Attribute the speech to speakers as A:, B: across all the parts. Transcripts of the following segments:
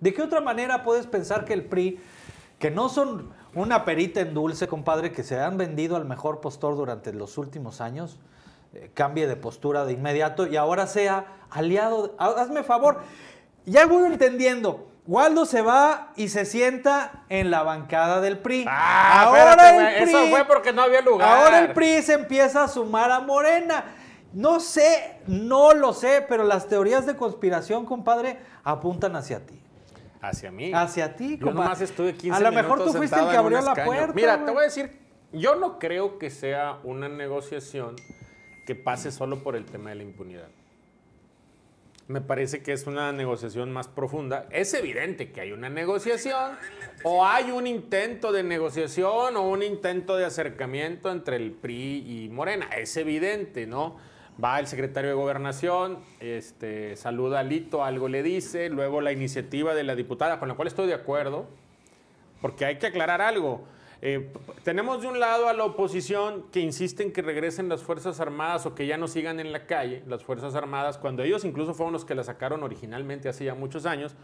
A: ¿De qué otra manera puedes pensar que el PRI, que no son una perita en dulce, compadre, que se han vendido al mejor postor durante los últimos años, eh, cambie de postura de inmediato y ahora sea aliado? Hazme favor, ya voy entendiendo. Waldo se va y se sienta en la bancada del PRI.
B: Ah, ahora el PRI, eso fue porque no había lugar.
A: Ahora el PRI se empieza a sumar a Morena. No sé, no lo sé, pero las teorías de conspiración, compadre, apuntan hacia ti.
B: Hacia mí.
A: Hacia ti.
B: Yo nomás estuve 15
A: A lo mejor tú fuiste el que abrió la puerta.
B: Mira, te voy a decir, yo no creo que sea una negociación que pase solo por el tema de la impunidad. Me parece que es una negociación más profunda. Es evidente que hay una negociación o hay un intento de negociación o un intento de acercamiento entre el PRI y Morena. Es evidente, ¿no? Va el secretario de Gobernación, este, saluda a Lito, algo le dice, luego la iniciativa de la diputada, con la cual estoy de acuerdo, porque hay que aclarar algo. Eh, tenemos de un lado a la oposición que insiste en que regresen las Fuerzas Armadas o que ya no sigan en la calle, las Fuerzas Armadas, cuando ellos incluso fueron los que la sacaron originalmente hace ya muchos años.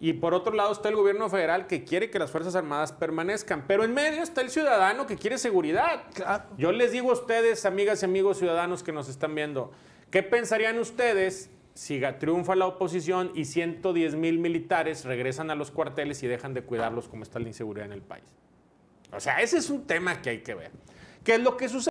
B: Y por otro lado está el gobierno federal que quiere que las Fuerzas Armadas permanezcan. Pero en medio está el ciudadano que quiere seguridad. Yo les digo a ustedes, amigas y amigos ciudadanos que nos están viendo, ¿qué pensarían ustedes si triunfa la oposición y 110 mil militares regresan a los cuarteles y dejan de cuidarlos como está la inseguridad en el país? O sea, ese es un tema que hay que ver. ¿Qué es lo que sucede?